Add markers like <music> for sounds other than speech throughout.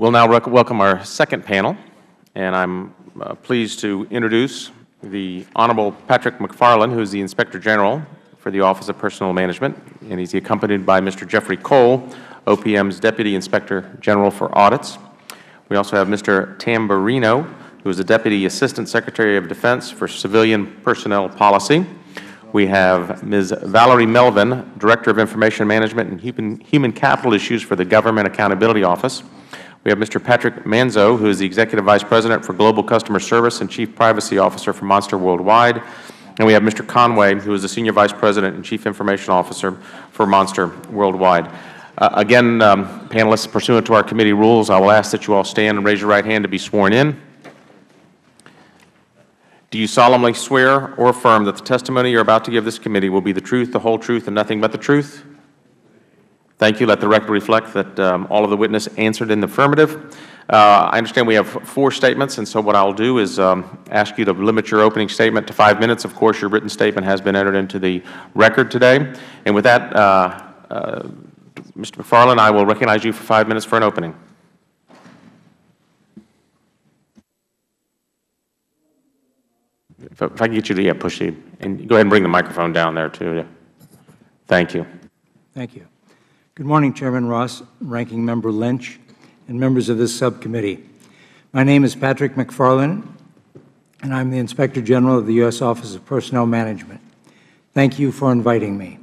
We'll now welcome our second panel, and I'm uh, pleased to introduce the Honorable Patrick McFarland, who is the Inspector General for the Office of Personnel Management, and he's accompanied by Mr. Jeffrey Cole, OPM's Deputy Inspector General for Audits. We also have Mr. Tamburrino, who is the Deputy Assistant Secretary of Defense for Civilian Personnel Policy. We have Ms. Valerie Melvin, Director of Information Management and Human, Human Capital Issues for the Government Accountability Office. We have Mr. Patrick Manzo, who is the Executive Vice President for Global Customer Service and Chief Privacy Officer for Monster Worldwide. And we have Mr. Conway, who is the Senior Vice President and Chief Information Officer for Monster Worldwide. Uh, again, um, panelists, pursuant to our committee rules, I will ask that you all stand and raise your right hand to be sworn in. Do you solemnly swear or affirm that the testimony you are about to give this committee will be the truth, the whole truth, and nothing but the truth? Thank you. Let the record reflect that um, all of the witness answered in the affirmative. Uh, I understand we have four statements, and so what I will do is um, ask you to limit your opening statement to five minutes. Of course, your written statement has been entered into the record today. And with that, uh, uh, Mr. McFarland, I will recognize you for five minutes for an opening. If, I can get you to yeah, push the, and go ahead and bring the microphone down there too. Thank you. Thank you. Good morning, Chairman Ross, Ranking Member Lynch, and members of this subcommittee. My name is Patrick McFarland, and I am the Inspector General of the U.S. Office of Personnel Management. Thank you for inviting me.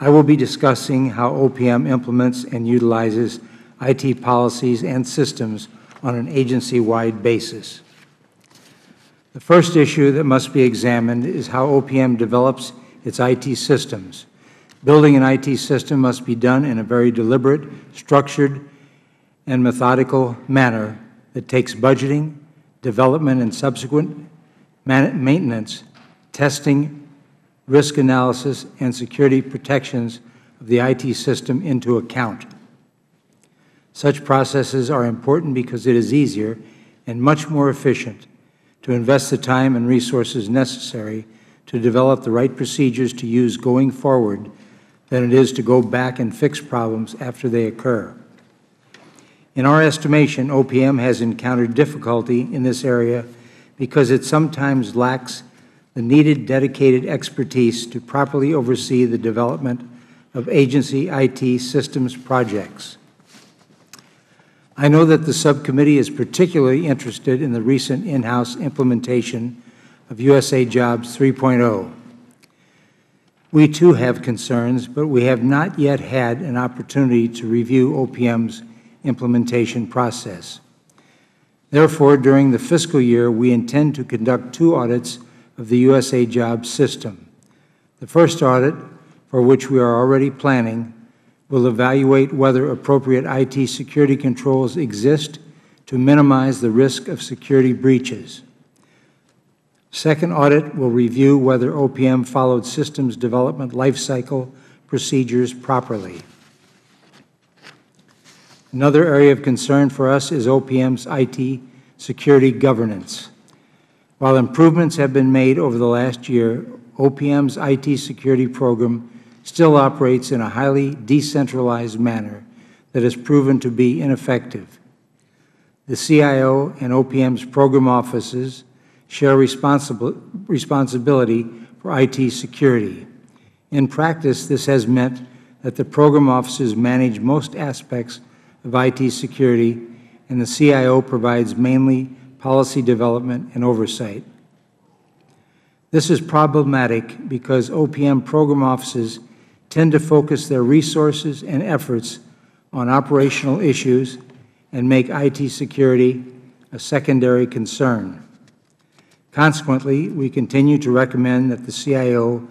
I will be discussing how OPM implements and utilizes IT policies and systems on an agency-wide basis. The first issue that must be examined is how OPM develops its IT systems. Building an IT system must be done in a very deliberate, structured, and methodical manner that takes budgeting, development, and subsequent maintenance, testing, risk analysis, and security protections of the IT system into account. Such processes are important because it is easier and much more efficient to invest the time and resources necessary to develop the right procedures to use going forward than it is to go back and fix problems after they occur. In our estimation, OPM has encountered difficulty in this area because it sometimes lacks the needed dedicated expertise to properly oversee the development of agency IT systems projects. I know that the subcommittee is particularly interested in the recent in-house implementation of USA Jobs 3.0. We too have concerns, but we have not yet had an opportunity to review OPM's implementation process. Therefore, during the fiscal year, we intend to conduct two audits of the USA Jobs system. The first audit, for which we are already planning, will evaluate whether appropriate IT security controls exist to minimize the risk of security breaches. Second audit will review whether OPM followed systems development lifecycle procedures properly. Another area of concern for us is OPM's IT security governance. While improvements have been made over the last year, OPM's IT security program still operates in a highly decentralized manner that has proven to be ineffective. The CIO and OPM's program offices share responsibility for IT security. In practice, this has meant that the program offices manage most aspects of IT security, and the CIO provides mainly policy development and oversight. This is problematic because OPM program offices tend to focus their resources and efforts on operational issues and make IT security a secondary concern. Consequently, we continue to recommend that the CIO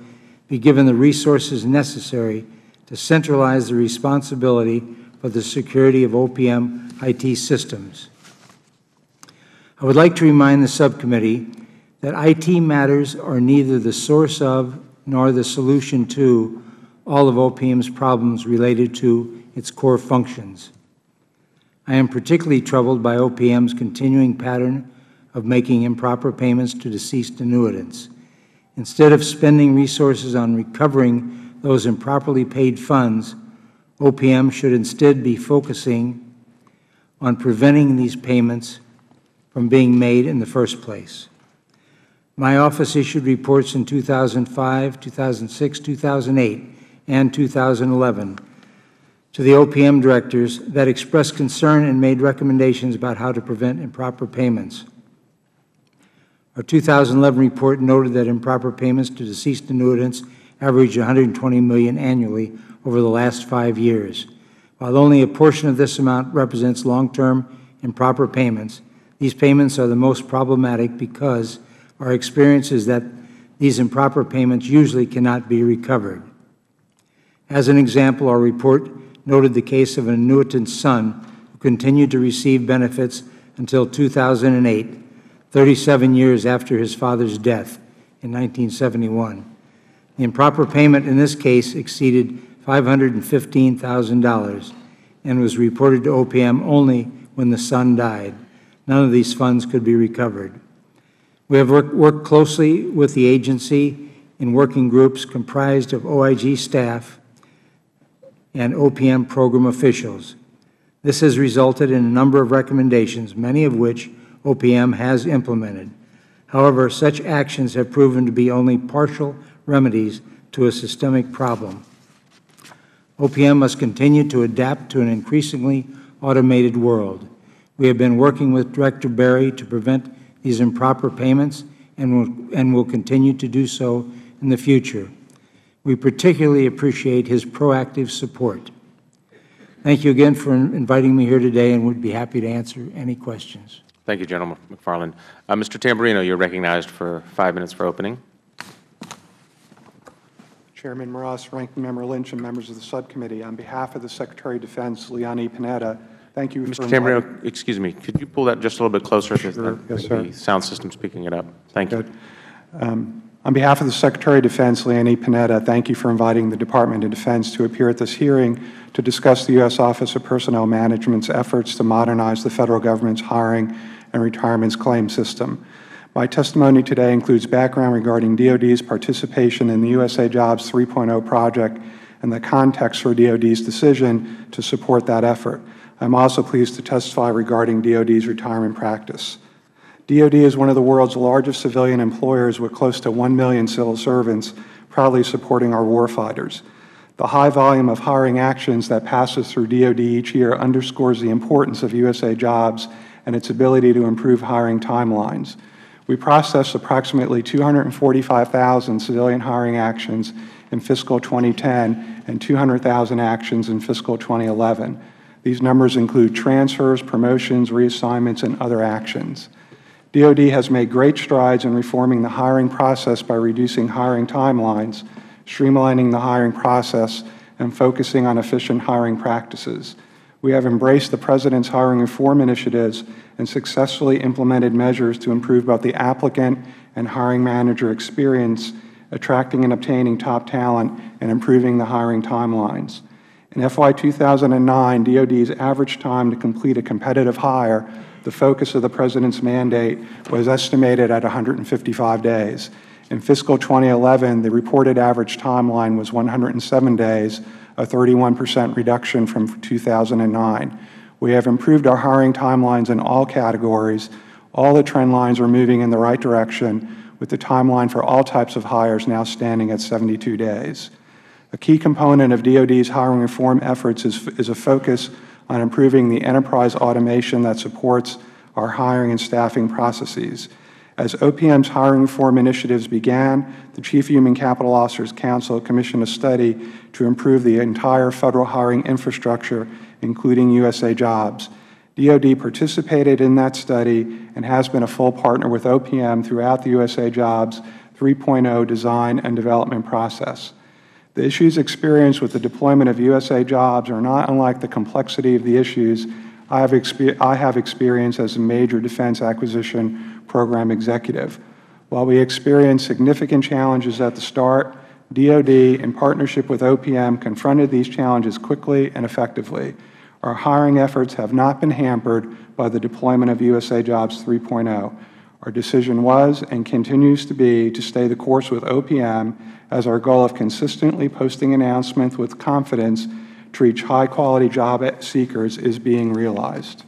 be given the resources necessary to centralize the responsibility for the security of OPM IT systems. I would like to remind the subcommittee that IT matters are neither the source of nor the solution to all of OPM's problems related to its core functions. I am particularly troubled by OPM's continuing pattern of making improper payments to deceased annuitants. Instead of spending resources on recovering those improperly paid funds, OPM should instead be focusing on preventing these payments from being made in the first place. My office issued reports in 2005, 2006, 2008, and 2011 to the OPM directors that expressed concern and made recommendations about how to prevent improper payments. Our 2011 report noted that improper payments to deceased annuitants averaged 120 million annually over the last five years. While only a portion of this amount represents long-term improper payments, these payments are the most problematic because our experience is that these improper payments usually cannot be recovered. As an example, our report noted the case of an annuitant's son who continued to receive benefits until 2008, 37 years after his father's death in 1971. The improper payment in this case exceeded $515,000 and was reported to OPM only when the son died. None of these funds could be recovered. We have work, worked closely with the agency in working groups comprised of OIG staff and OPM program officials. This has resulted in a number of recommendations, many of which OPM has implemented. However, such actions have proven to be only partial remedies to a systemic problem. OPM must continue to adapt to an increasingly automated world. We have been working with Director Berry to prevent these improper payments and will, and will continue to do so in the future. We particularly appreciate his proactive support. Thank you again for inviting me here today and we'd be happy to answer any questions. Thank you, General McFarland. Uh, Mr. Tamburrino, you're recognized for five minutes for opening. Chairman Morass, Ranking Member Lynch, and members of the subcommittee, on behalf of the Secretary of Defense, Leon Panetta, thank you Mr. Tamburrino, excuse me, could you pull that just a little bit closer? Sure. the- Yes, sir. The sound system's picking it up. Thank you. Um, On behalf of the Secretary of Defense, Leon Panetta, thank you for inviting the Department of Defense to appear at this hearing to discuss the U.S. Office of Personnel Management's efforts to modernize the Federal Government's hiring and retirements claim system. My testimony today includes background regarding DoD's participation in the USA Jobs 3.0 project and the context for DoD's decision to support that effort. I'm also pleased to testify regarding DoD's retirement practice. DoD is one of the world's largest civilian employers with close to 1 million civil servants proudly supporting our warfighters. The high volume of hiring actions that passes through DoD each year underscores the importance of USA Jobs and its ability to improve hiring timelines. We processed approximately 245,000 civilian hiring actions in fiscal 2010 and 200,000 actions in fiscal 2011. These numbers include transfers, promotions, reassignments, and other actions. DoD has made great strides in reforming the hiring process by reducing hiring timelines, streamlining the hiring process, and focusing on efficient hiring practices. We have embraced the President's hiring reform initiatives and successfully implemented measures to improve both the applicant and hiring manager experience, attracting and obtaining top talent, and improving the hiring timelines. In FY 2009, DoD's average time to complete a competitive hire, the focus of the President's mandate, was estimated at 155 days. In fiscal 2011, the reported average timeline was 107 days, a 31 percent reduction from 2009. We have improved our hiring timelines in all categories. All the trend lines are moving in the right direction, with the timeline for all types of hires now standing at 72 days. A key component of DoD's hiring reform efforts is, is a focus on improving the enterprise automation that supports our hiring and staffing processes. As OPM's hiring reform initiatives began, the Chief Human Capital Officers Council commissioned a study to improve the entire Federal hiring infrastructure, including USA Jobs. DoD participated in that study and has been a full partner with OPM throughout the USA Jobs 3.0 design and development process. The issues experienced with the deployment of USA Jobs are not unlike the complexity of the issues I have, experienced as a major defense acquisition program executive. While we experienced significant challenges at the start, DoD, in partnership with OPM, confronted these challenges quickly and effectively. Our hiring efforts have not been hampered by the deployment of USA Jobs 3.0. Our decision was and continues to be to stay the course with OPM as our goal of consistently posting announcements with confidence to reach high-quality job seekers is being realized.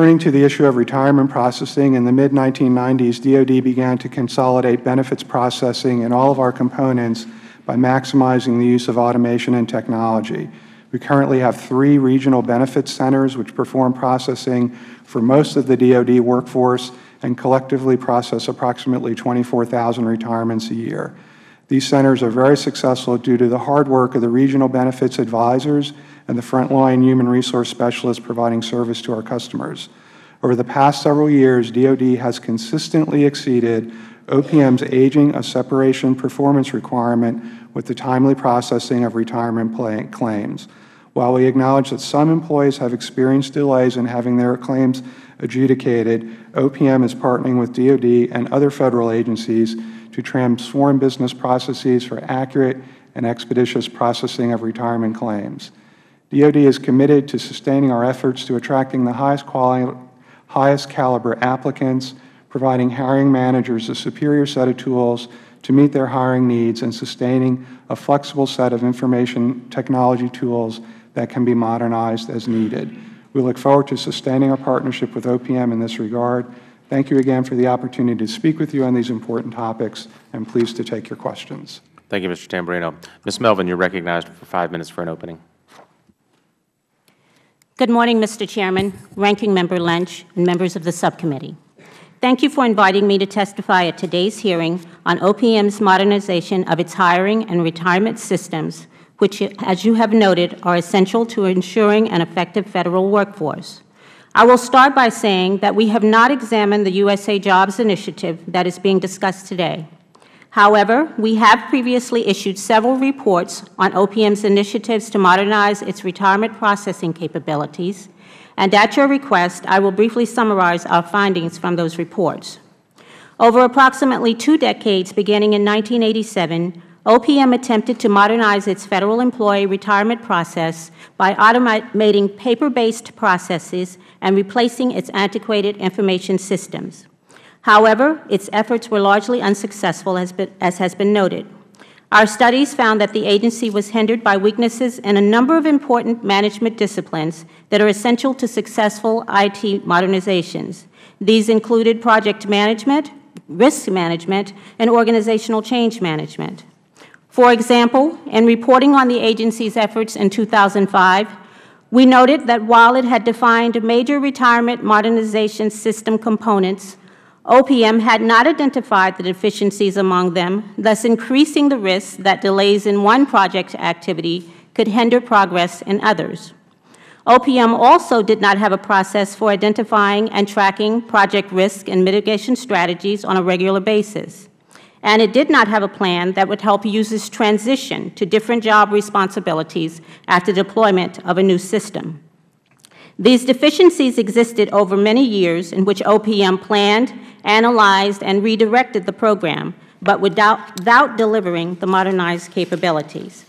Turning to the issue of retirement processing, in the mid-1990s, DoD began to consolidate benefits processing in all of our components by maximizing the use of automation and technology. We currently have three regional benefits centers which perform processing for most of the DoD workforce and collectively process approximately 24,000 retirements a year. These centers are very successful due to the hard work of the regional benefits advisors and the frontline human resource specialists providing service to our customers. Over the past several years, DoD has consistently exceeded OPM's aging of separation performance requirement with the timely processing of retirement claims. While we acknowledge that some employees have experienced delays in having their claims adjudicated, OPM is partnering with DoD and other Federal agencies to transform business processes for accurate and expeditious processing of retirement claims. DoD is committed to sustaining our efforts to attracting the highest quality, highest caliber applicants, providing hiring managers a superior set of tools to meet their hiring needs, and sustaining a flexible set of information technology tools that can be modernized as needed. We look forward to sustaining our partnership with OPM in this regard. Thank you again for the opportunity to speak with you on these important topics. I am pleased to take your questions. Thank you, Mr. Tamburrino. Ms. Melvin, you are recognized for five minutes for an opening. Good morning, Mr. Chairman, Ranking Member Lynch, and members of the subcommittee. Thank you for inviting me to testify at today's hearing on OPM's modernization of its hiring and retirement systems which, as you have noted, are essential to ensuring an effective Federal workforce. I will start by saying that we have not examined the USA Jobs Initiative that is being discussed today. However, we have previously issued several reports on OPM's initiatives to modernize its retirement processing capabilities, and at your request, I will briefly summarize our findings from those reports. Over approximately two decades, beginning in 1987, OPM attempted to modernize its Federal employee retirement process by automating paper-based processes and replacing its antiquated information systems. However, its efforts were largely unsuccessful, as, been, as has been noted. Our studies found that the agency was hindered by weaknesses in a number of important management disciplines that are essential to successful IT modernizations. These included project management, risk management, and organizational change management. For example, in reporting on the agency's efforts in 2005, we noted that while it had defined major retirement modernization system components, OPM had not identified the deficiencies among them, thus increasing the risk that delays in one project activity could hinder progress in others. OPM also did not have a process for identifying and tracking project risk and mitigation strategies on a regular basis and it did not have a plan that would help users transition to different job responsibilities after deployment of a new system. These deficiencies existed over many years in which OPM planned, analyzed, and redirected the program, but without, without delivering the modernized capabilities.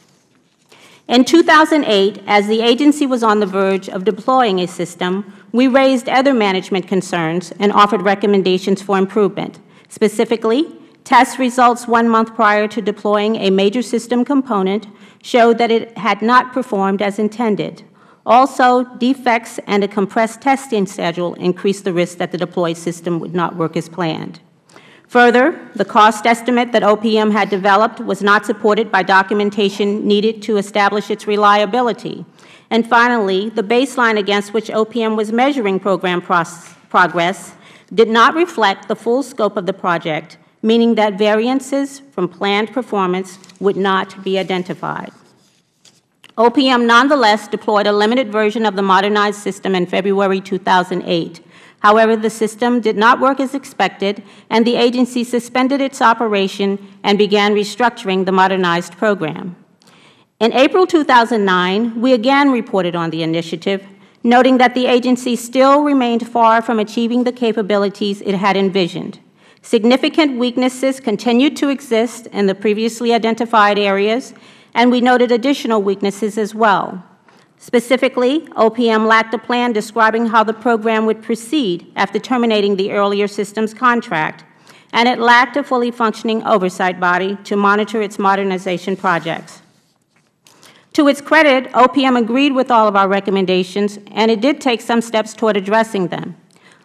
In 2008, as the agency was on the verge of deploying a system, we raised other management concerns and offered recommendations for improvement. Specifically, Test results one month prior to deploying a major system component showed that it had not performed as intended. Also, defects and a compressed testing schedule increased the risk that the deployed system would not work as planned. Further, the cost estimate that OPM had developed was not supported by documentation needed to establish its reliability. And finally, the baseline against which OPM was measuring program progress did not reflect the full scope of the project meaning that variances from planned performance would not be identified. OPM nonetheless deployed a limited version of the modernized system in February 2008. However, the system did not work as expected, and the agency suspended its operation and began restructuring the modernized program. In April 2009, we again reported on the initiative, noting that the agency still remained far from achieving the capabilities it had envisioned. Significant weaknesses continued to exist in the previously identified areas, and we noted additional weaknesses as well. Specifically, OPM lacked a plan describing how the program would proceed after terminating the earlier systems contract, and it lacked a fully functioning oversight body to monitor its modernization projects. To its credit, OPM agreed with all of our recommendations, and it did take some steps toward addressing them.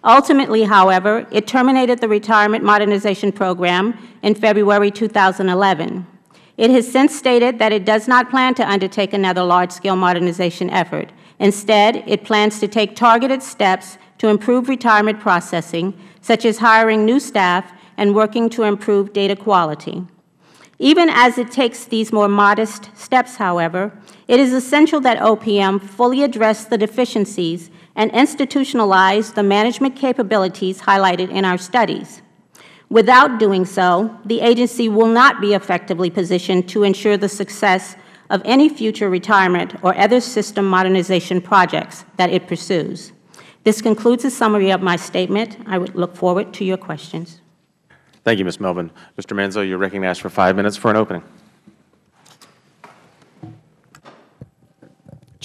Ultimately, however, it terminated the Retirement Modernization Program in February 2011. It has since stated that it does not plan to undertake another large-scale modernization effort. Instead, it plans to take targeted steps to improve retirement processing, such as hiring new staff and working to improve data quality. Even as it takes these more modest steps, however, it is essential that OPM fully address the deficiencies and institutionalize the management capabilities highlighted in our studies. Without doing so, the agency will not be effectively positioned to ensure the success of any future retirement or other system modernization projects that it pursues. This concludes a summary of my statement. I would look forward to your questions. Thank you, Ms. Melvin. Mr. Manzo, you are recognized for five minutes for an opening.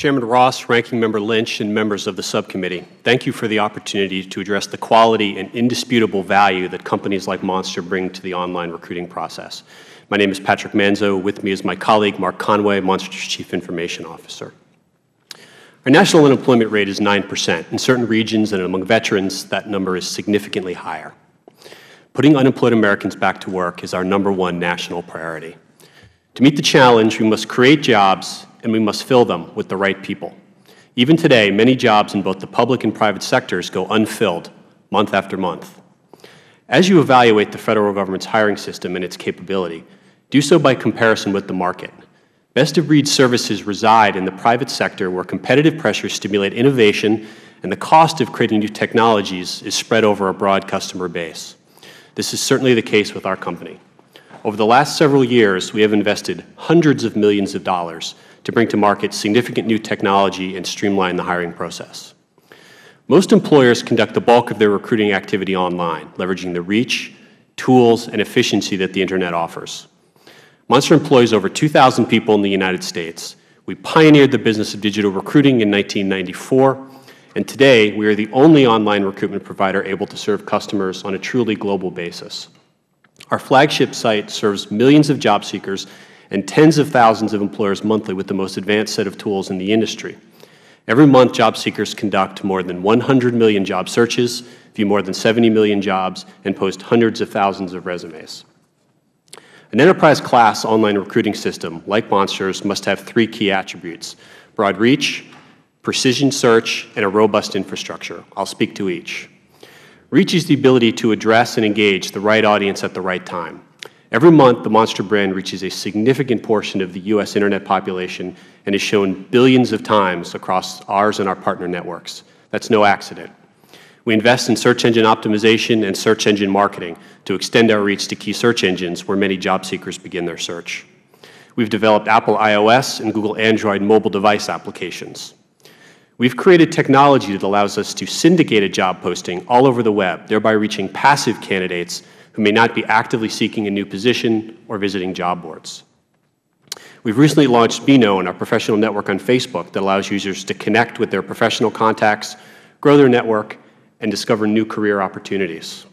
Chairman Ross, Ranking Member Lynch, and members of the subcommittee, thank you for the opportunity to address the quality and indisputable value that companies like Monster bring to the online recruiting process. My name is Patrick Manzo. With me is my colleague, Mark Conway, Monster's Chief Information Officer. Our national unemployment rate is 9 percent. In certain regions and among veterans, that number is significantly higher. Putting unemployed Americans back to work is our number one national priority. To meet the challenge, we must create jobs and we must fill them with the right people. Even today, many jobs in both the public and private sectors go unfilled month after month. As you evaluate the Federal Government's hiring system and its capability, do so by comparison with the market. Best-of-breed services reside in the private sector where competitive pressures stimulate innovation and the cost of creating new technologies is spread over a broad customer base. This is certainly the case with our company. Over the last several years, we have invested hundreds of millions of dollars to bring to market significant new technology and streamline the hiring process. Most employers conduct the bulk of their recruiting activity online, leveraging the reach, tools, and efficiency that the Internet offers. Monster employs over 2,000 people in the United States. We pioneered the business of digital recruiting in 1994, and today we are the only online recruitment provider able to serve customers on a truly global basis. Our flagship site serves millions of job seekers and tens of thousands of employers monthly with the most advanced set of tools in the industry. Every month, job seekers conduct more than 100 million job searches, view more than 70 million jobs, and post hundreds of thousands of resumes. An enterprise-class online recruiting system, like Monster's, must have three key attributes, broad reach, precision search, and a robust infrastructure. I'll speak to each. Reach is the ability to address and engage the right audience at the right time. Every month, the Monster brand reaches a significant portion of the U.S. Internet population and is shown billions of times across ours and our partner networks. That's no accident. We invest in search engine optimization and search engine marketing to extend our reach to key search engines where many job seekers begin their search. We've developed Apple iOS and Google Android mobile device applications. We've created technology that allows us to syndicate a job posting all over the web, thereby reaching passive candidates who may not be actively seeking a new position or visiting job boards. We've recently launched BeKnown, our professional network on Facebook that allows users to connect with their professional contacts, grow their network, and discover new career opportunities.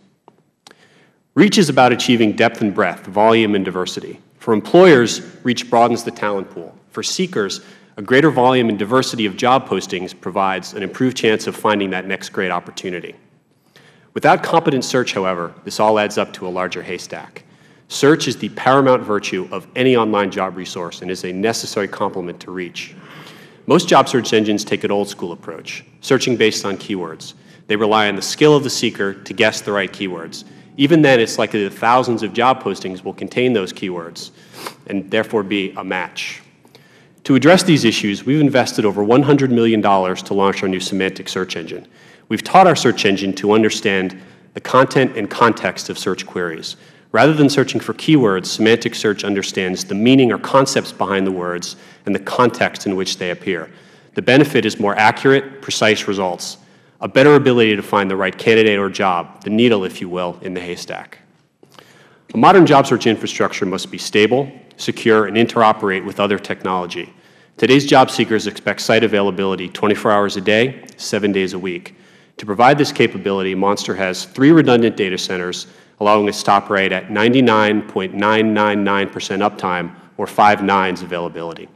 Reach is about achieving depth and breadth, volume and diversity. For employers, reach broadens the talent pool. For seekers, a greater volume and diversity of job postings provides an improved chance of finding that next great opportunity. Without competent search, however, this all adds up to a larger haystack. Search is the paramount virtue of any online job resource and is a necessary complement to reach. Most job search engines take an old-school approach, searching based on keywords. They rely on the skill of the seeker to guess the right keywords. Even then, it's likely that thousands of job postings will contain those keywords and therefore be a match. To address these issues, we've invested over $100 million to launch our new semantic search engine. We've taught our search engine to understand the content and context of search queries. Rather than searching for keywords, semantic search understands the meaning or concepts behind the words and the context in which they appear. The benefit is more accurate, precise results, a better ability to find the right candidate or job, the needle, if you will, in the haystack. A modern job search infrastructure must be stable, secure, and interoperate with other technology. Today's job seekers expect site availability 24 hours a day, 7 days a week. To provide this capability, Monster has three redundant data centers, allowing us to operate at 99.999 percent uptime or five nines availability.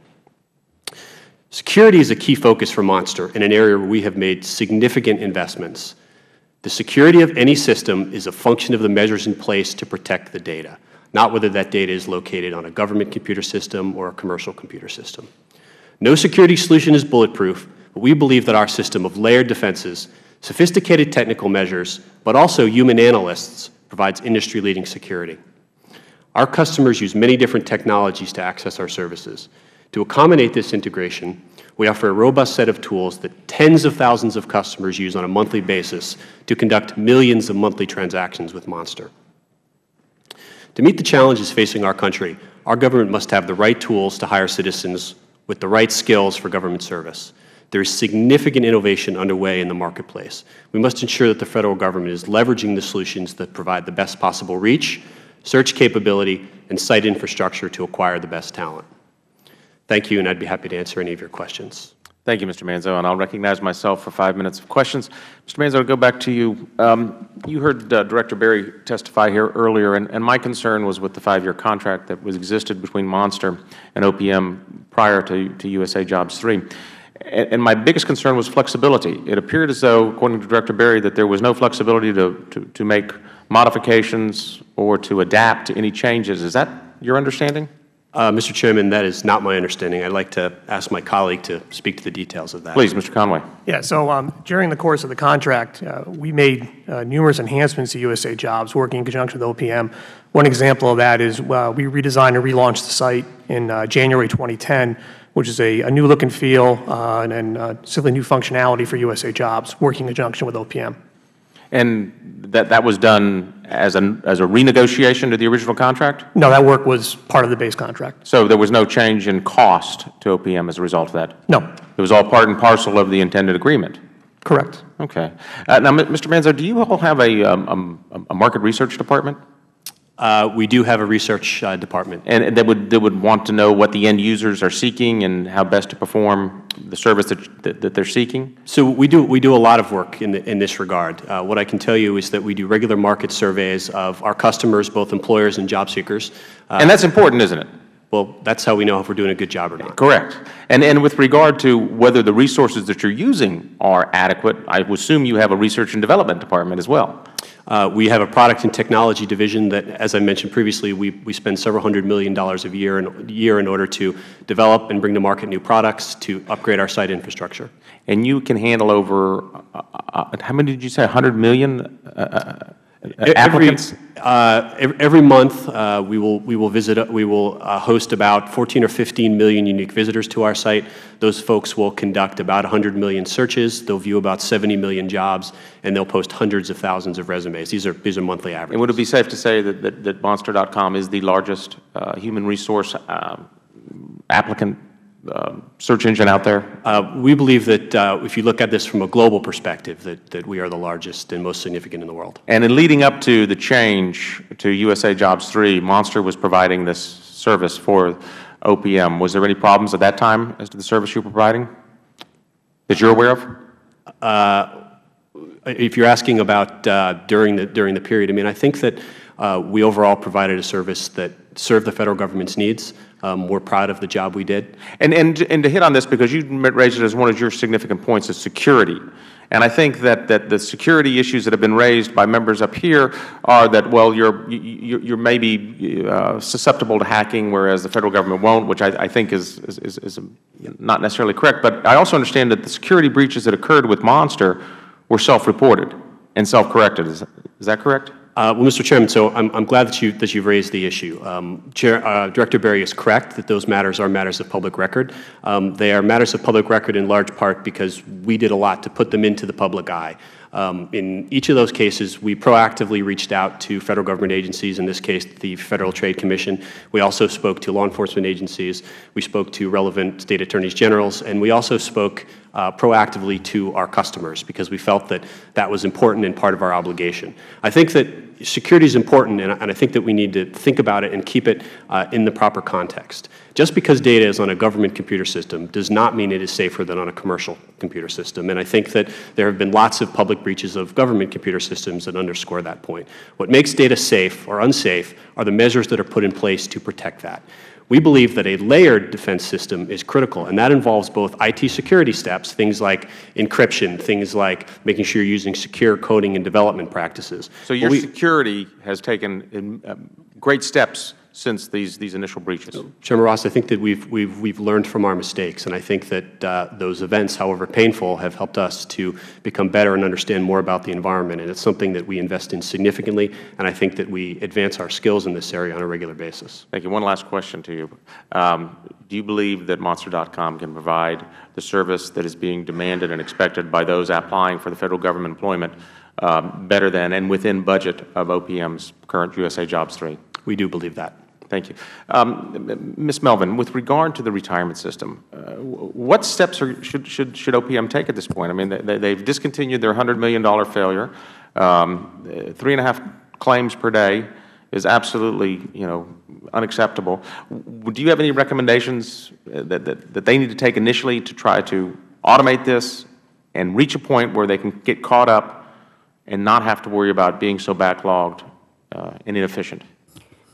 Security is a key focus for Monster in an area where we have made significant investments. The security of any system is a function of the measures in place to protect the data, not whether that data is located on a government computer system or a commercial computer system. No security solution is bulletproof, but we believe that our system of layered defenses, sophisticated technical measures, but also human analysts provides industry-leading security. Our customers use many different technologies to access our services. To accommodate this integration, we offer a robust set of tools that tens of thousands of customers use on a monthly basis to conduct millions of monthly transactions with Monster. To meet the challenges facing our country, our government must have the right tools to hire citizens with the right skills for government service. There is significant innovation underway in the marketplace. We must ensure that the Federal Government is leveraging the solutions that provide the best possible reach, search capability, and site infrastructure to acquire the best talent. Thank you, and I'd be happy to answer any of your questions. Thank you, Mr. Manzo, and I'll recognize myself for five minutes of questions. Mr. Manzo, I'll go back to you. Um, you heard uh, Director Berry testify here earlier, and, and my concern was with the five-year contract that was existed between Monster and OPM prior to, to USA Jobs 3. And my biggest concern was flexibility. It appeared as though, according to Director Berry, that there was no flexibility to, to, to make modifications or to adapt to any changes. Is that your understanding? Uh, Mr. Chairman, that is not my understanding. I'd like to ask my colleague to speak to the details of that. Please, Mr. Conway. Yeah, so um, during the course of the contract, uh, we made uh, numerous enhancements to USA Jobs working in conjunction with OPM. One example of that is uh, we redesigned and relaunched the site in uh, January 2010 which is a, a new look and feel uh, and, and uh, simply new functionality for USA Jobs, working in conjunction with OPM. And that, that was done as a, as a renegotiation to the original contract? No, that work was part of the base contract. So there was no change in cost to OPM as a result of that? No. It was all part and parcel of the intended agreement? Correct. Okay. Uh, now, Mr. Manzo, do you all have a, um, a market research department? Uh, we do have a research uh, department. And that would, that would want to know what the end users are seeking and how best to perform the service that, that, that they're seeking? So we do, we do a lot of work in, the, in this regard. Uh, what I can tell you is that we do regular market surveys of our customers, both employers and job seekers. Uh, and that's important, isn't it? Well, that's how we know if we're doing a good job or not. Correct. And, and with regard to whether the resources that you're using are adequate, I assume you have a research and development department as well. Uh, we have a product and technology division that, as I mentioned previously, we, we spend several hundred million dollars a year in, year in order to develop and bring to market new products to upgrade our site infrastructure. And you can handle over, uh, uh, how many did you say, 100 million uh, uh, applicants? Every, uh, every month, uh, we will we will visit we will uh, host about 14 or 15 million unique visitors to our site. Those folks will conduct about 100 million searches. They'll view about 70 million jobs, and they'll post hundreds of thousands of resumes. These are these are monthly averages. And would it be safe to say that that, that Monster.com is the largest uh, human resource um, applicant uh, search engine out there? Uh, we believe that uh, if you look at this from a global perspective, that, that we are the largest and most significant in the world. And in leading up to the change to USA Jobs 3, Monster was providing this service for OPM. Was there any problems at that time as to the service you were providing that you're aware of? Uh, if you're asking about uh, during, the, during the period, I mean, I think that we overall provided a service that served the Federal Government's needs. Um, we're proud of the job we did. And, and, and to hit on this, because you raised it as one of your significant points, is security. And I think that, that the security issues that have been raised by members up here are that, well, you're, you're, you're maybe uh, susceptible to hacking, whereas the Federal Government won't, which I, I think is, is, is not necessarily correct. But I also understand that the security breaches that occurred with Monster were self-reported and self-corrected. Is, is that correct? Uh, well, Mr. Chairman, so I'm, I'm, glad that, you, that you've raised the issue. Um, Chair, uh, Director Berry is correct that those matters are matters of public record. Um, they are matters of public record in large part because we did a lot to put them into the public eye. Um, in each of those cases, we proactively reached out to Federal Government agencies, in this case the Federal Trade Commission. We also spoke to law enforcement agencies. We spoke to relevant State Attorneys Generals, and we also spoke uh, proactively to our customers because we felt that that was important and part of our obligation. I think that security is important, and, and I think that we need to think about it and keep it uh, in the proper context. Just because data is on a government computer system does not mean it is safer than on a commercial computer system. And I think that there have been lots of public breaches of government computer systems that underscore that point. What makes data safe or unsafe are the measures that are put in place to protect that. We believe that a layered defense system is critical, and that involves both IT security steps, things like encryption, things like making sure you're using secure coding and development practices. So your we- security has taken um, great steps since these, these initial breaches. Chairman Ross, I think that we've, we've, we've learned from our mistakes, and I think that uh, those events, however painful, have helped us to become better and understand more about the environment, and it's something that we invest in significantly, and I think that we advance our skills in this area on a regular basis. Thank you. One last question to you. Um, do you believe that Monster.com can provide the service that is being demanded and expected by those applying for the Federal Government employment um, better than and within budget of OPM's current USA Jobs 3? We do believe that. Thank you. Um, Ms. Melvin, with regard to the retirement system, uh, what steps are, should, should, should OPM take at this point? I mean, they, they've discontinued their $100 million failure. Um, three and a half claims per day is absolutely, you know, unacceptable. Do you have any recommendations uh, that, that, that they need to take initially to try to automate this and reach a point where they can get caught up and not have to worry about being so backlogged uh, and inefficient?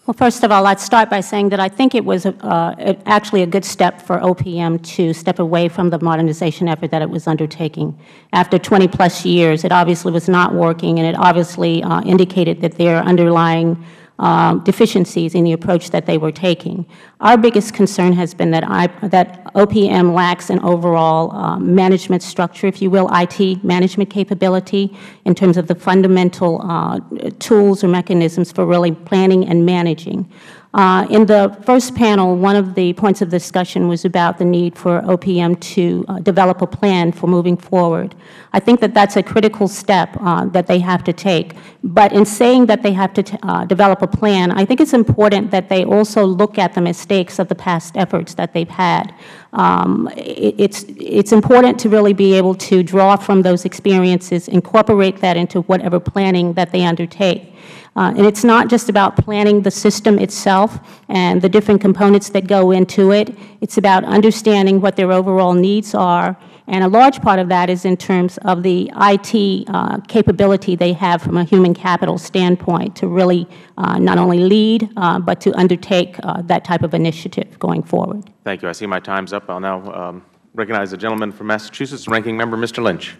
Well, first of all, I'd start by saying that I think it was uh, actually a good step for OPM to step away from the modernization effort that it was undertaking. After 20-plus years, it obviously was not working, and it obviously uh, indicated that there are underlying um, deficiencies in the approach that they were taking. Our biggest concern has been that, I, that OPM lacks an overall um, management structure, if you will, IT management capability in terms of the fundamental uh, tools or mechanisms for really planning and managing. Uh, in the first panel, one of the points of discussion was about the need for OPM to uh, develop a plan for moving forward. I think that that's a critical step uh, that they have to take. But in saying that they have to uh, develop a plan, I think it's important that they also look at the mistakes of the past efforts that they've had. Um, it- it's, it's important to really be able to draw from those experiences, incorporate that into whatever planning that they undertake. Uh, And it's not just about planning the system itself and the different components that go into it. It's about understanding what their overall needs are, and a large part of that is in terms of the IT uh, capability they have from a human capital standpoint to really uh, not only lead, uh, but to undertake uh, that type of initiative going forward. Thank you. I see my time's up. I'll now um, recognize the gentleman from Massachusetts, Ranking Member Mr. Lynch.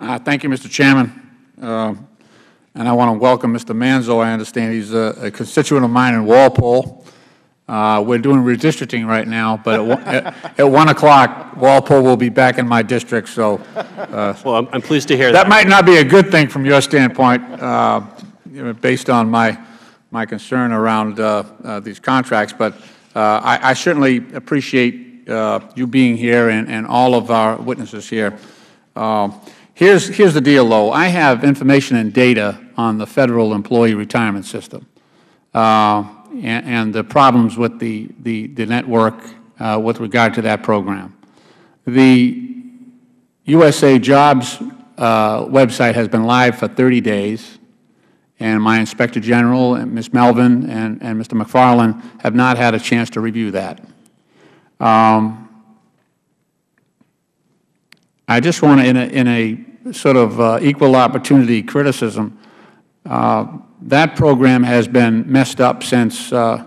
Uh, Thank you, Mr. Chairman. Uh, And I want to welcome Mr. Manzo. I understand he's a a constituent of mine in Walpole. Uh, We're doing redistricting right now, but at one- at at 1 o'clock, Walpole will be back in my district, so Well, I'm, I'm pleased to hear that that. might not be a good thing from your standpoint, uh, you know, based on my, my concern around uh, uh, these contracts, but uh, I I certainly appreciate uh, you being here and and all of our witnesses here. Uh, Here's, here's the deal, though. I have information and data on the Federal Employee Retirement System uh, and and the problems with the, the the network uh, with regard to that program. The USA Jobs uh, website has been live for 30 days, and my Inspector General, and Ms. Melvin, and, and Mr. McFarland have not had a chance to review that. Um, I just want to, in a, in a sort of uh, equal opportunity criticism, uh, that program has been messed up since, uh,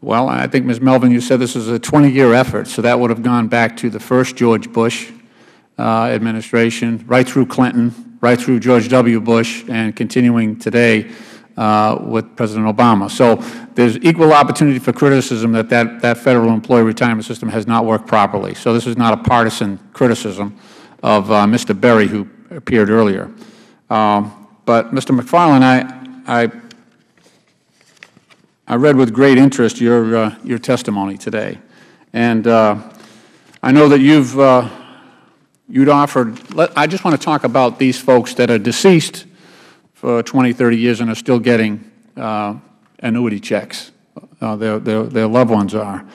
well, I think, Ms. Melvin, you said this is a 20-year effort, so that would have gone back to the first George Bush uh, administration, right through Clinton, right through George W. Bush, and continuing today uh, with President Obama. So there's equal opportunity for criticism that, that that Federal Employee Retirement System has not worked properly. So this is not a partisan criticism of uh, Mr. Berry, who appeared earlier. Um, But, Mr. McFarland, I, I I read with great interest your, uh, your testimony today. And uh, I know that you've, you'd offered, let, I just want to talk about these folks that are deceased for 20, 30 years and are still getting uh, annuity checks. Uh, their, their, their loved ones are.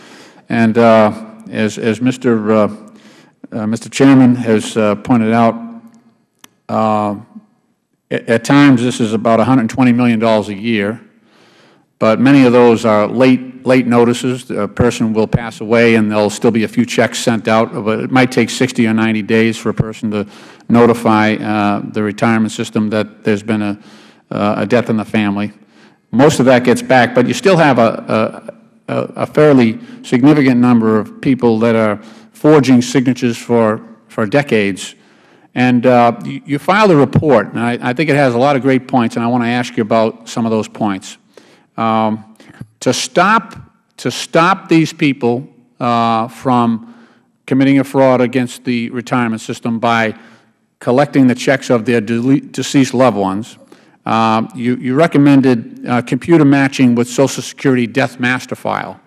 And uh, as, as Mr. Uh, Mr. Chairman has uh, pointed out, uh, at, at times this is about $120 million a year. But many of those are late, late notices. A person will pass away and there'll still be a few checks sent out, but it might take 60 or 90 days for a person to notify uh, the retirement system that there's been a, uh, a death in the family. most of that gets back, but you still have a, a a fairly significant number of people that are forging signatures for, for decades. And uh, you, you filed a report, and I, I think it has a lot of great points, and I want to ask you about some of those points. Um, to stop, to stop these people uh, from committing a fraud against the retirement system by collecting the checks of their deceased loved ones, um, you, you recommended uh, computer matching with Social Security death master file.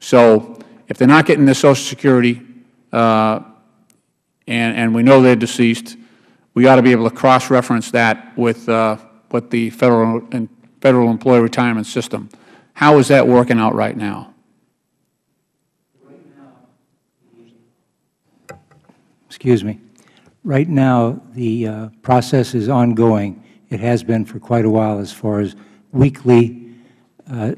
So if they're not getting their Social Security, uh, and, and we know they're deceased, we ought to be able to cross-reference that with, uh, with the Federal, and Federal Employee Retirement System. How is that working out right now? Excuse me. Right now, the uh, process is ongoing. It has been for quite a while as far as weekly uh,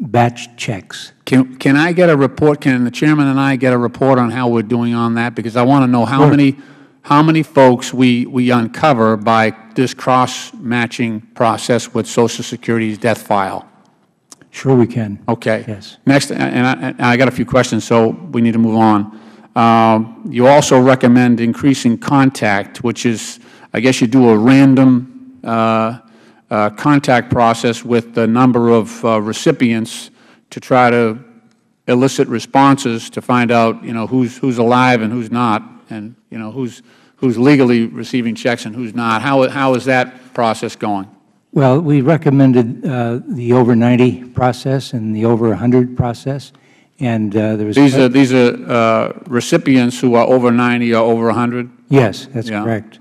batch checks. Can, can I get a report, can the Chairman and I get a report on how we're doing on that? Because I want to know how Sure. many, how many folks we, we uncover by this cross-matching process with Social Security's death file. Sure we can. Okay. Yes. Next, and I, and I got a few questions, so we need to move on. Um, You also recommend increasing contact, which is, I guess you do a random uh, uh, contact process with the number of uh, recipients to try to elicit responses to find out, you know, who's, who's alive and who's not, and, you know, who's, who's legally receiving checks and who's not. How, how is that process going? Well, we recommended uh, the over 90 process and the over 100 process, and uh, there was... These are, these are uh, recipients who are over 90 or over 100? Yes, that's Yeah. correct.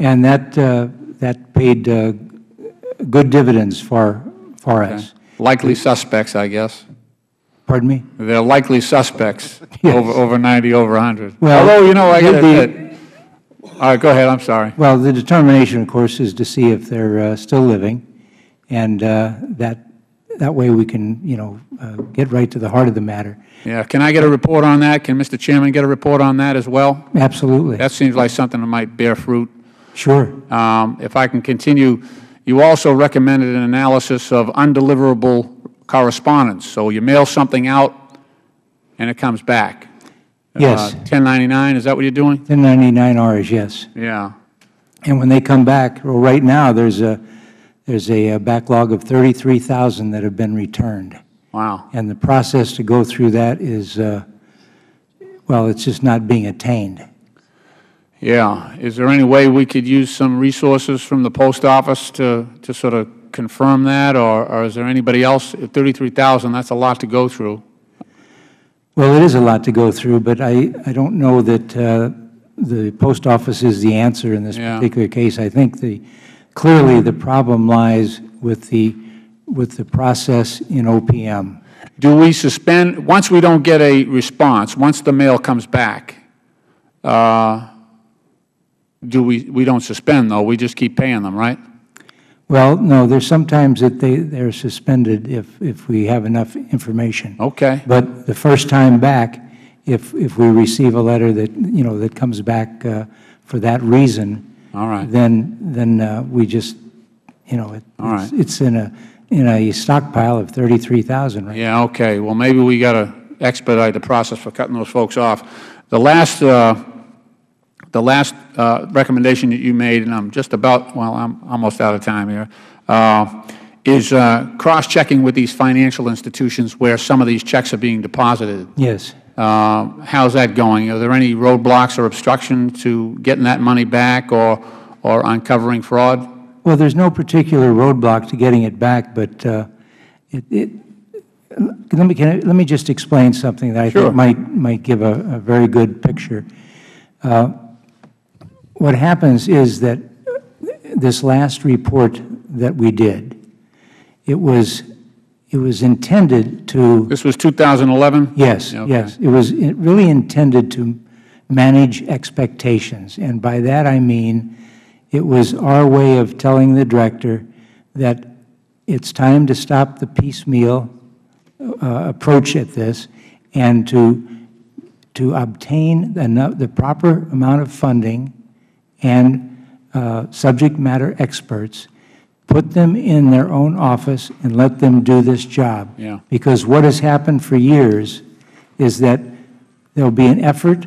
And that, uh, that paid uh, good dividends for, for us. Likely suspects, I guess. Pardon me? They're likely suspects, <laughs> over, over 90, over 100. Well, Although, you know, I got to the- admit, all right, go ahead, I'm sorry. Well, the determination, of course, is to see if they're uh, still living, and uh, that, that way we can, you know, uh, get right to the heart of the matter. Yeah, can I get a report on that? Can Mr. Chairman get a report on that as well? Absolutely. That seems like something that might bear fruit. Sure. Um, If I can continue, you also recommended an analysis of undeliverable correspondence. So you mail something out, and it comes back. Yes. Uh, 1099, is that what you're doing? 1099Rs, yes. Yeah. And when they come back, well, right now, there's a, there's a uh, backlog of 33,000 that have been returned. Wow. And the process to go through that is, uh, well, it's just not being attained. Yeah. Is there any way we could use some resources from the post office to, to sort of confirm that, or, or is there anybody else? 33,000, that's a lot to go through. Well, it is a lot to go through, but I, I don't know that uh, the post office is the answer in this Yeah. particular case. I think the, clearly the problem lies with the, with the process in OPM. Do we suspend, once we don't get a response, once the mail comes back, uh, do we, we don't suspend, though, we just keep paying them, right? Well, no, there's sometimes that they, they're suspended if, if we have enough information. Okay. But the first time back, if, if we receive a letter that, you know, that comes back uh, for that reason, All right. then, then uh, we just, you know, it- All it's it's in a, in a stockpile of 33,000 right Yeah, okay, well, maybe we got to expedite the process for cutting those folks off. The last, uh, the last uh, recommendation that you made, and I'm just about, well, I'm almost out of time here, uh, is uh, cross-checking with these financial institutions where some of these checks are being deposited. Yes. Uh, How's that going? Are there any roadblocks or obstruction to getting that money back or, or uncovering fraud? Well, there's no particular roadblock to getting it back, but uh, it, it, let me, can I, let me just explain something that I Sure. think might, might give a, a very good picture. Uh, What happens is that this last report that we did, it was, it was intended to This was 2011? Yes, Okay. yes. It was really intended to manage expectations. And by that I mean, it was our way of telling the director that it's time to stop the piecemeal uh, approach at this and to, to obtain the, the proper amount of funding and uh, subject matter experts put them in their own office and let them do this job. Yeah. Because what has happened for years is that there'll be an effort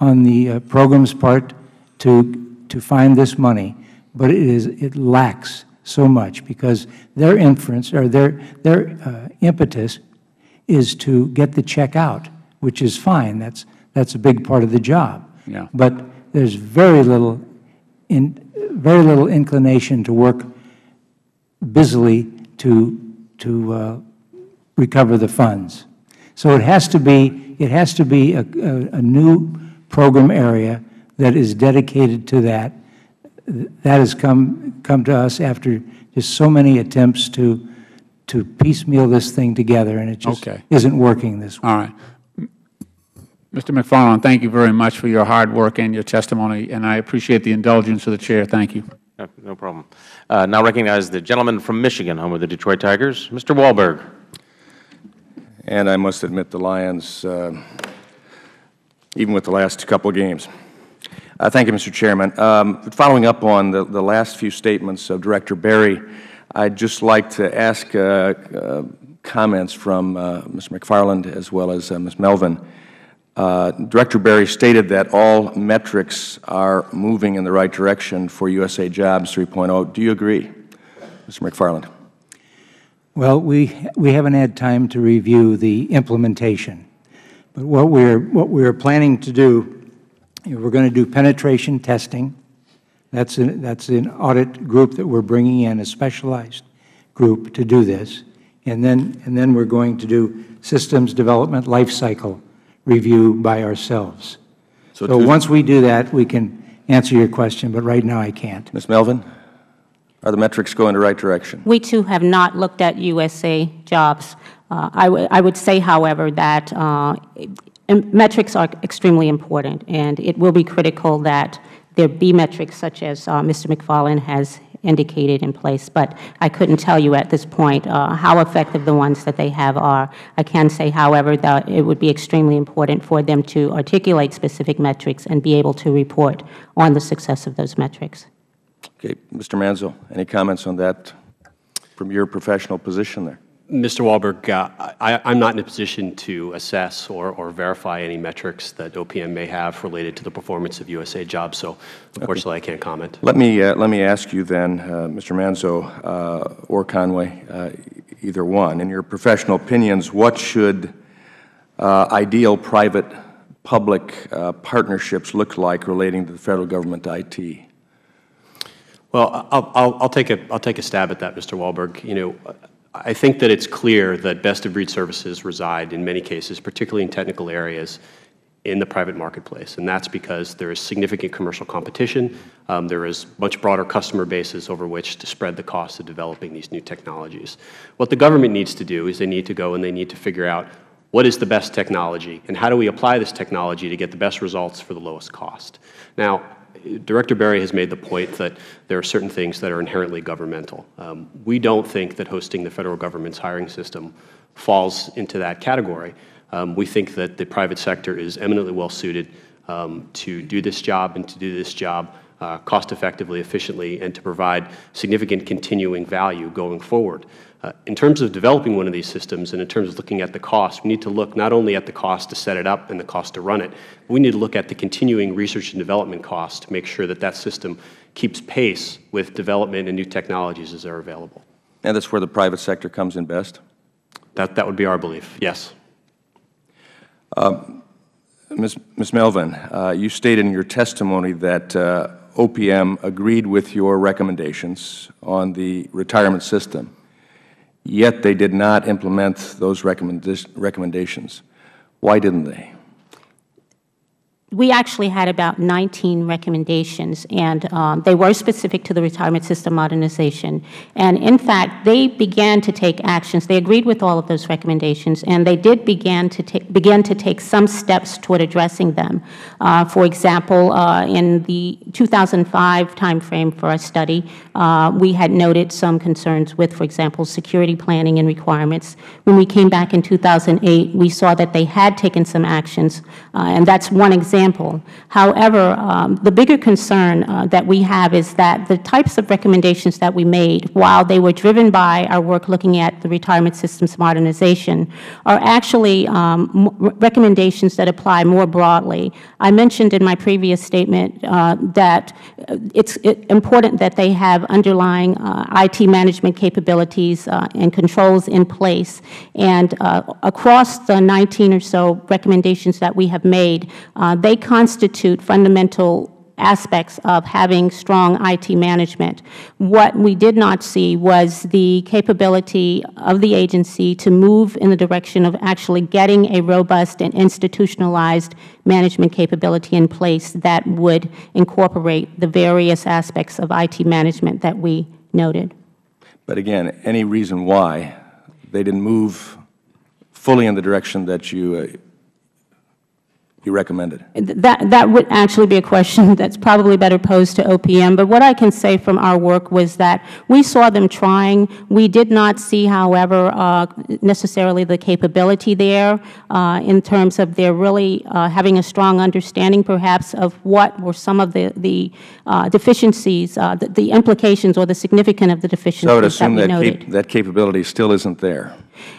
on the uh, program's part to, to find this money, but it is, it lacks so much because their inference, or their, their uh, impetus is to get the check out, which is fine. That's, that's a big part of the job. Yeah. But there's very little, in, very little inclination to work busily to, to uh, recover the funds. So it has to be, it has to be a, a, a new program area that is dedicated to that. That has come, come to us after just so many attempts to, to piecemeal this thing together, and it just Okay. isn't working this way. All right. Mr. McFarland, thank you very much for your hard work and your testimony, and I appreciate the indulgence of the Chair. Thank you. No- No problem. Uh, Now recognize the gentleman from Michigan, home of the Detroit Tigers, Mr. Walberg. And I must admit, the Lions, uh, even with the last couple of games. Uh, Thank you, Mr. Chairman. Um, Following up on the the last few statements of Director Berry, I'd just like to ask uh, uh, comments from uh, Mr. McFarland as well as uh, Ms. Melvin. Uh, Director Berry stated that all metrics are moving in the right direction for USA Jobs 3.0. Do you agree, Mr. McFarland? Well, we, we haven't had time to review the implementation. But what we're, what we're planning to do, we're going to do penetration testing. That's, an- that's an audit group that we're bringing in, a specialized group to do this. And then, and then we're going to do systems development life cycle review by ourselves. So So once we do that, we can answer your question, but right now I can't. Ms. Melvin, are the metrics going the right direction? We too have not looked at USA jobs. Uh, I would- I would say, however, that uh, metrics are extremely important, and it will be critical that there be metrics such as uh, Mr. McFarland has indicated in place. But I couldn't tell you at this point uh, how effective the ones that they have are. I can say, however, that it would be extremely important for them to articulate specific metrics and be able to report on the success of those metrics. Okay, Mr. Manzo, any comments on that from your professional position there? Mr. Walberg, uh, I, I'm not in a position to assess or, or verify any metrics that OPM may have related to the performance of USA Jobs, so unfortunately I can't comment. Let me, uh, let me ask you then, uh, Mr. Manzo uh, or Conway, uh, either one, in your professional opinions, what should uh, ideal private-public uh, partnerships look like relating to the federal government IT? Well, I'll, I'll, I'll take a, I'll take a stab at that, Mr. Walberg. You know, I think that it's clear that best-of-breed services reside in many cases, particularly in technical areas, in the private marketplace, and that's because there is significant commercial competition. Um, there is much broader customer bases over which to spread the cost of developing these new technologies. What the government needs to do is they need to go and they need to figure out what is the best technology and how do we apply this technology to get the best results for the lowest cost. Now, Director Berry has made the point that there are certain things that are inherently governmental. Um, we don't think that hosting the federal government's hiring system falls into that category. Um, we think that the private sector is eminently well suited um, to do this job and to do this job uh, cost effectively, efficiently, and to provide significant continuing value going forward. Uh, in terms of developing one of these systems and in terms of looking at the cost, we need to look not only at the cost to set it up and the cost to run it, but we need to look at the continuing research and development costs to make sure that that system keeps pace with development and new technologies as they're available. And that's where the private sector comes in best? That, that would be our belief, yes. Ms. Ms. Melvin, uh, you stated in your testimony that uh, OPM agreed with your recommendations on the retirement system, yet they did not implement those recommenda- recommendations. Why didn't they? We actually had about 19 recommendations, and um, they were specific to the retirement system modernization. And in fact, they began to take actions. They agreed with all of those recommendations, and they did begin to take, begin to take some steps toward addressing them. Uh, for example, uh, in the 2005 timeframe for our study, uh, we had noted some concerns with, for example, security planning and requirements. When we came back in 2008, we saw that they had taken some actions, uh, and that's one example example. However, um, the bigger concern uh, that we have is that the types of recommendations that we made, while they were driven by our work looking at the retirement systems modernization, are actually um, recommendations that apply more broadly. I mentioned in my previous statement uh, that it's important that they have underlying uh, IT management capabilities uh, and controls in place. And uh, across the 19 or so recommendations that we have made, uh, they constitute fundamental aspects of having strong IT management. What we did not see was the capability of the agency to move in the direction of actually getting a robust and institutionalized management capability in place that would incorporate the various aspects of IT management that we noted. But again, any reason why they didn't move fully in the direction that you uh, you recommended? That, that would actually be a question <laughs> that's probably better posed to OPM. But what I can say from our work was that we saw them trying. We did not see, however, uh, necessarily the capability there uh, in terms of their really uh, having a strong understanding, perhaps, of what were some of the, the uh, deficiencies, uh, the, the, implications or the significance of the deficiencies so I would assume that, that, cap that capability still isn't there.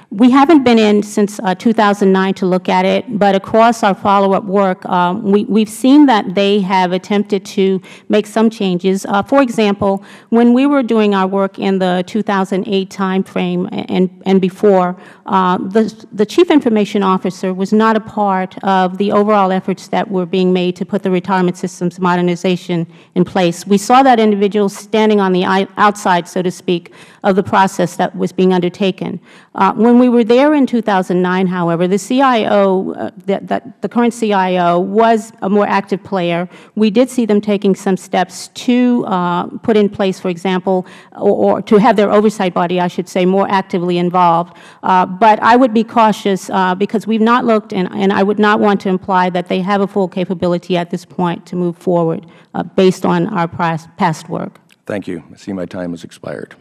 We haven't been in since uh, 2009 to look at it, but across our follow-up work, um, we, we've seen that they have attempted to make some changes. Uh, for example, when we were doing our work in the 2008 timeframe and, and before, uh, the, the Chief Information Officer was not a part of the overall efforts that were being made to put the retirement systems modernization in place. We saw that individual standing on the outside, so to speak, of the process that was being undertaken. Uh, when we were there in 2009, however, the CIO, uh, that, that the current CIO, was a more active player. We did see them taking some steps to uh, put in place, for example, or, or, to have their oversight body, I should say, more actively involved. Uh, but I would be cautious uh, because we've not looked, and, and I would not want to imply that they have a full capability at this point to move forward uh, based on our past work. Thank you. I see my time has expired.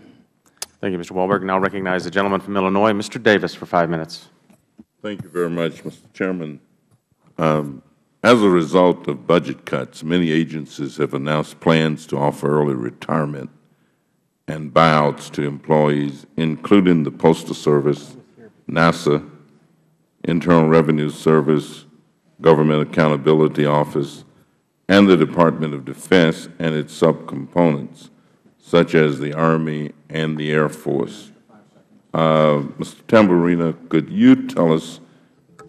Thank you, Mr. Walberg. Now recognize the gentleman from Illinois, Mr. Davis, for five minutes. Thank you very much, Mr. Chairman. Um, as a result of budget cuts, many agencies have announced plans to offer early retirement and buyouts to employees, including the Postal Service, NASA, Internal Revenue Service, Government Accountability Office, and the Department of Defense and its subcomponents such as the Army and the Air Force. Uh, Mr. Tamburrino, could you tell us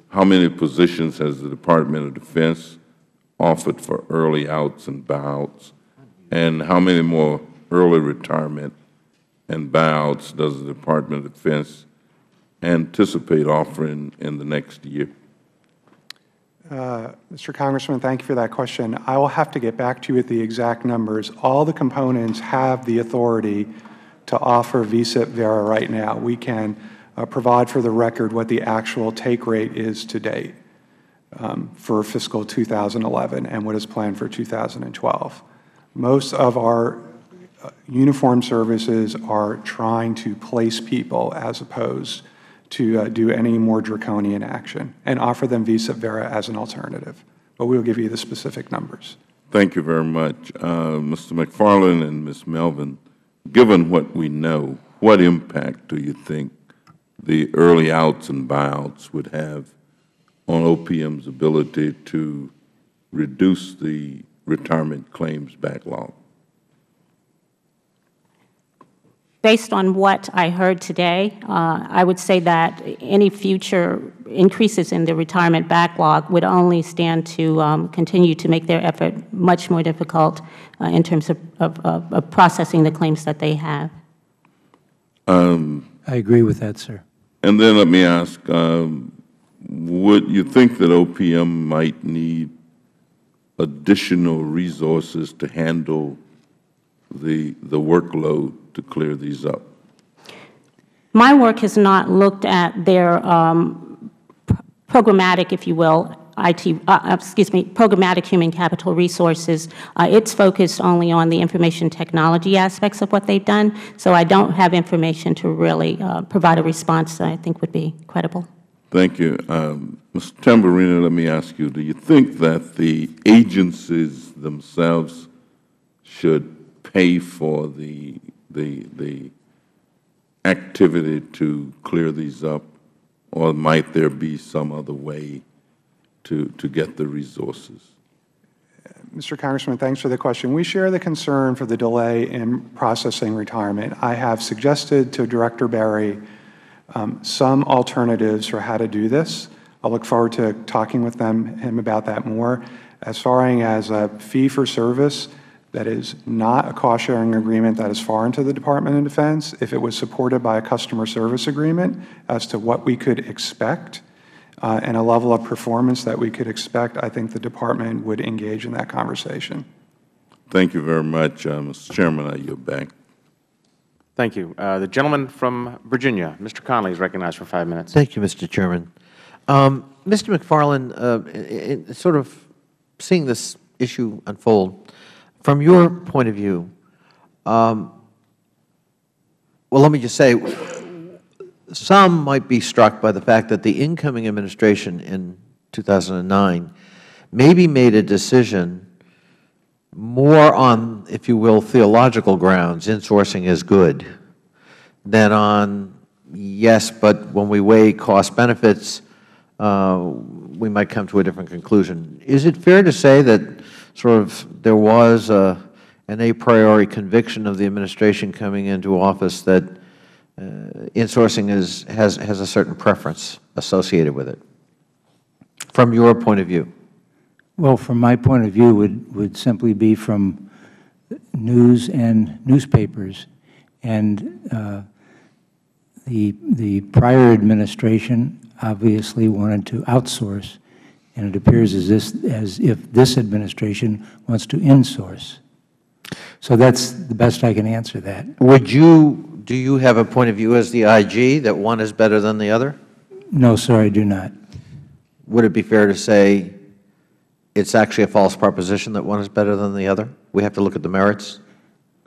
how many positions has the Department of Defense offered for early outs and buyouts, and how many more early retirement and buyouts does the Department of Defense anticipate offering in the next year? Uh, Mr. Congressman, thank you for that question. I will have to get back to you with the exact numbers. All the components have the authority to offer VSIP VERA right now. We can uh, provide for the record what the actual take rate is to date um, for fiscal 2011 and what is planned for 2012. Most of our uh, uniform services are trying to place people as opposed to uh, do any more draconian action and offer them VSIP VERA as an alternative. But we will give you the specific numbers. Thank you very much. Uh, Mr. McFarland and Ms. Melvin, given what we know, what impact do you think the early outs and buyouts would have on OPM's ability to reduce the retirement claims backlog? Based on what I heard today, uh, I would say that any future increases in the retirement backlog would only stand to um, continue to make their effort much more difficult uh, in terms of, of, of, processing the claims that they have. Um, I agree with that, sir. And then let me ask, um, would you think that OPM might need additional resources to handle the, the workload to clear these up? My work has not looked at their um, programmatic, if you will, IT, uh, uh, excuse me, programmatic human capital resources. Uh, it's focused only on the information technology aspects of what they've done, so I don't have information to really uh, provide a response that I think would be credible. Thank you. Um, Mr. Tamburrino, let me ask you, do you think that the agencies themselves should pay for the, the, the activity to clear these up? Or might there be some other way to, to get the resources? Mr. Congressman, thanks for the question. We share the concern for the delay in processing retirement. I have suggested to Director Berry um, some alternatives for how to do this. I look forward to talking with them, him about that more. As far as a fee for service, that is not a cost-sharing agreement that is foreign to the Department of Defense. If it was supported by a customer service agreement as to what we could expect uh, and a level of performance that we could expect, I think the Department would engage in that conversation. Thank you very much, uh, Mr. Chairman. I yield back. Thank you. Uh, The gentleman from Virginia, Mr. Connolly, is recognized for five minutes. Thank you, Mr. Chairman. Um, Mr. McFarland, uh, in, in sort of seeing this issue unfold, from your point of view, um, well, let me just say, some might be struck by the fact that the incoming administration in 2009 maybe made a decision more on, if you will, theological grounds, insourcing is good, than on, yes, but when we weigh cost benefits, uh, we might come to a different conclusion. Is it fair to say that sort of there was a, an a priori conviction of the administration coming into office that uh, insourcing is, has, has a certain preference associated with it, from your point of view? Well, from my point of view, would, would simply be from news and newspapers. And uh, the, the prior administration obviously wanted to outsource, and it appears as, this, as if this administration wants to insource. So that's the best I can answer that. Would you, do you have a point of view as the IG that one is better than the other? No, sir, I do not. Would it be fair to say it's actually a false proposition that one is better than the other? We have to look at the merits?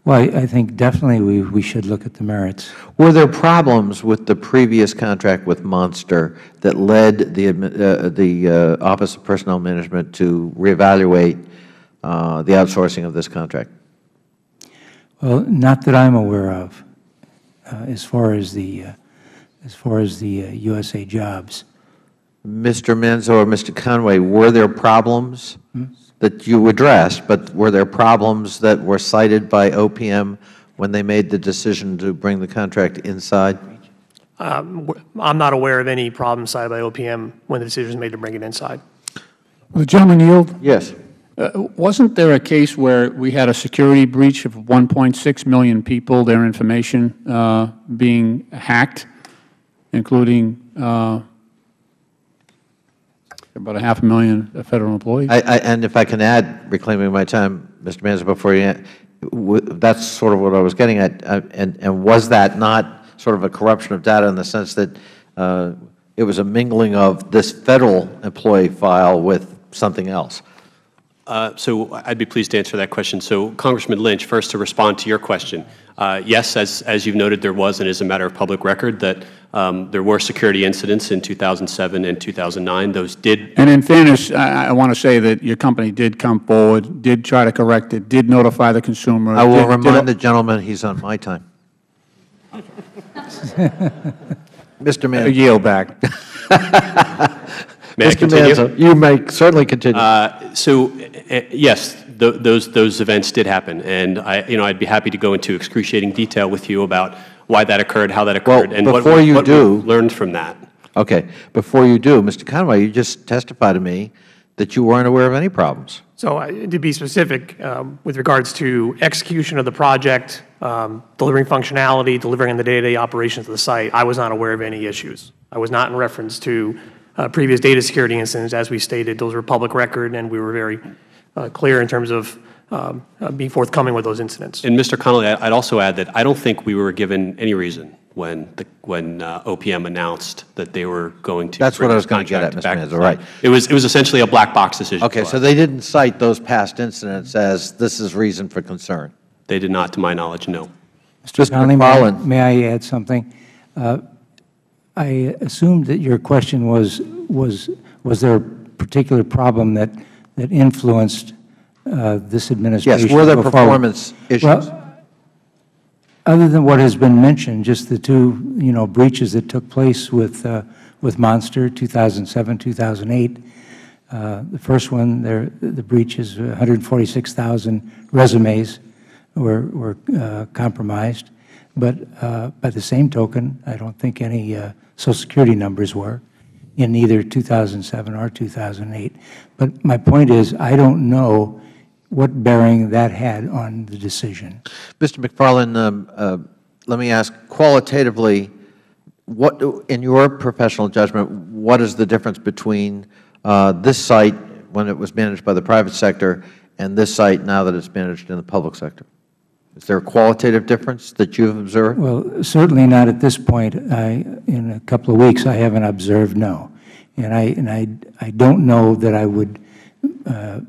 Well, I, think definitely we, we should look at the merits. Were there problems with the previous contract with Monster that led the, uh, the uh, Office of Personnel Management to reevaluate uh, the outsourcing of this contract? Well, not that I'm aware of, uh, as far as the, uh, as far as the uh, USA jobs. Mr. Manzo or Mr. Conway, were there problems that you addressed, but were there problems that were cited by OPM when they made the decision to bring the contract inside? Um, w- I'm not aware of any problems cited by OPM when the decision was made to bring it inside. Will the gentleman yield? Yes. Uh, Wasn't there a case where we had a security breach of 1.6 million people, their information uh, being hacked, including uh, about a half a million Federal employees? I, I, and if I can add, reclaiming my time, Mr. Manzo, before you, w- that's sort of what I was getting at. Uh, And, and was that not sort of a corruption of data in the sense that uh, it was a mingling of this Federal employee file with something else? Uh, So I'd be pleased to answer that question. So Congressman Lynch, first to respond to your question, uh, yes, as, as you've noted, there was and is a matter of public record that um, there were security incidents in 2007 and 2009. Those did And in fairness, I, I want to say that your company did come forward, did try to correct it, did notify the consumer. I will did- did- remind the gentleman he's on my time. <laughs> Mr. I Manzo. yield back. <laughs> May I Mr. continue? Manzo, you may certainly continue. Uh, So, uh, yes, th- those, those events did happen, and I, you know, I'd be happy to go into excruciating detail with you about why that occurred, how that Well, occurred, and what before we- you what we do- learned from that. Okay. Before you do, Mr. Conway, you just testified to me that you weren't aware of any problems. So uh, to be specific, um, with regards to execution of the project, um, delivering functionality, delivering on the day-to-day operations of the site, I was not aware of any issues. I was not in reference to uh, previous data security incidents. As we stated, those were public record, and we were very uh, clear in terms of um, uh, being forthcoming with those incidents. And Mr. Connolly, I- I'd also add that I don't think we were given any reason when, the- when uh, OPM announced that they were going to. That's what I was gonna get at, Mr. back Manzo, inside. right. It was, it was essentially a black box decision. Okay, so us. they didn't cite those past incidents as this is reason for concern. They did not, to my knowledge, no. Mr. Connolly, may I- May I add something? Uh, I assumed that your question was, was was there a particular problem that, that influenced uh, this administration? Yes, were there go forward? performance issues? Well, other than what has been mentioned, just the two, you know, breaches that took place with, uh, with Monster, 2007, 2008. Uh, The first one, there, the breach is 146,000 resumes were, were uh, compromised. But uh, by the same token, I don't think any uh, Social Security numbers were in either 2007 or 2008. But my point is, I don't know what bearing that had on the decision. Mr. McFarland, um, uh, let me ask qualitatively, what, in your professional judgment, what is the difference between uh, this site when it was managed by the private sector and this site now that it's managed in the public sector? Is there a qualitative difference that you have observed? Well, certainly not at this point. I, in a couple of weeks, I haven't observed, no. And I, and I, I don't know that I would uh,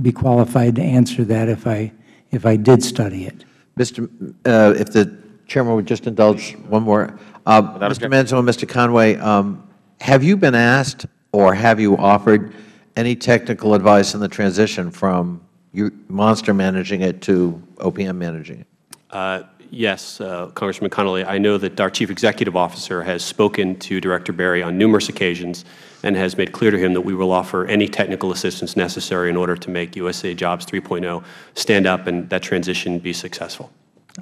be qualified to answer that if I, if I did study it. Mr. Uh, If the Chairman would just indulge one more. Uh, Mr. Manzo and Mr. Conway, um, have you been asked or have you offered any technical advice in the transition from you- Monster managing it to OPM managing it? Uh, Yes, uh, Congressman Connolly, I know that our Chief Executive Officer has spoken to Director Berry on numerous occasions and has made clear to him that we will offer any technical assistance necessary in order to make USA Jobs 3.0 stand up and that transition be successful.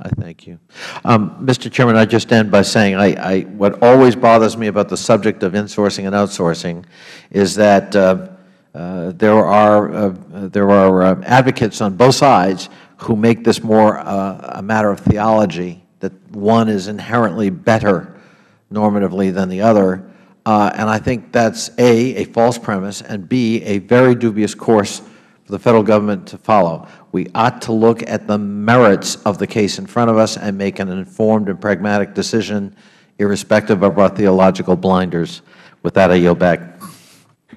I thank you. Um, Mr. Chairman, I just end by saying I, I, what always bothers me about the subject of insourcing and outsourcing is that uh, uh, there are, uh, there are uh, advocates on both sides who make this more uh, a matter of theology, that one is inherently better normatively than the other. Uh, and I think that's A, a false premise, and B, a very dubious course for the Federal Government to follow. We ought to look at the merits of the case in front of us and make an informed and pragmatic decision irrespective of our theological blinders. With that, I yield back.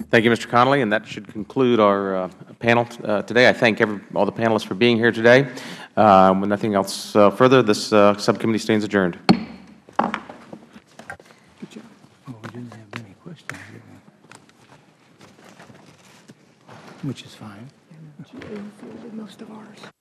Thank you, Mr. Connolly, and that should conclude our uh, panel uh, today. I thank every, all the panelists for being here today. Um, With nothing else uh, further, this uh, subcommittee stands adjourned. Oh, we didn't have any questions. Which is fine. Most of ours.